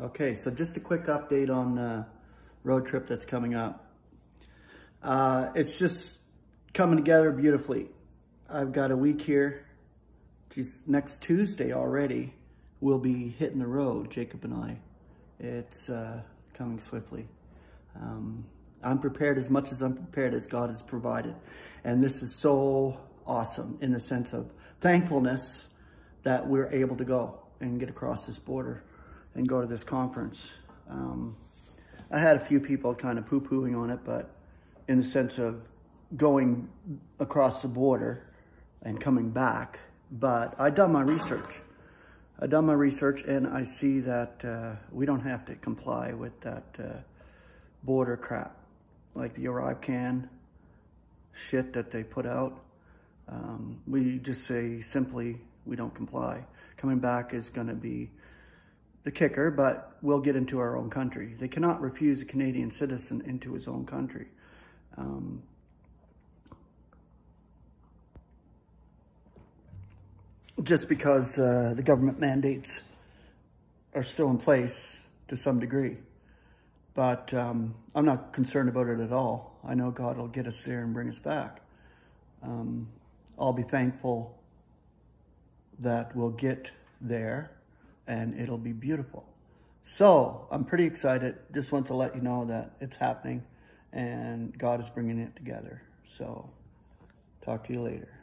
Okay, so just a quick update on the road trip that's coming up. Uh, it's just coming together beautifully. I've got a week here. Geez, next Tuesday already, we'll be hitting the road, Jacob and I. It's uh, coming swiftly. Um, I'm prepared as much as I'm prepared as God has provided. And this is so awesome in the sense of thankfulness that we're able to go and get across this border and go to this conference. Um, I had a few people kind of poo-pooing on it, but in the sense of going across the border and coming back. But I done my research. I done my research and I see that uh, we don't have to comply with that uh, border crap, like the ArriveCAN shit that they put out. Um, we just say simply, we don't comply. Coming back is going to be the kicker, but we'll get into our own country. They cannot refuse a Canadian citizen into his own country. Um, just because uh, the government mandates are still in place to some degree. But um, I'm not concerned about it at all. I know God will get us there and bring us back. Um, I'll be thankful that we'll get there and it'll be beautiful. So I'm pretty excited. Just want to let you know that it's happening and God is bringing it together. So talk to you later.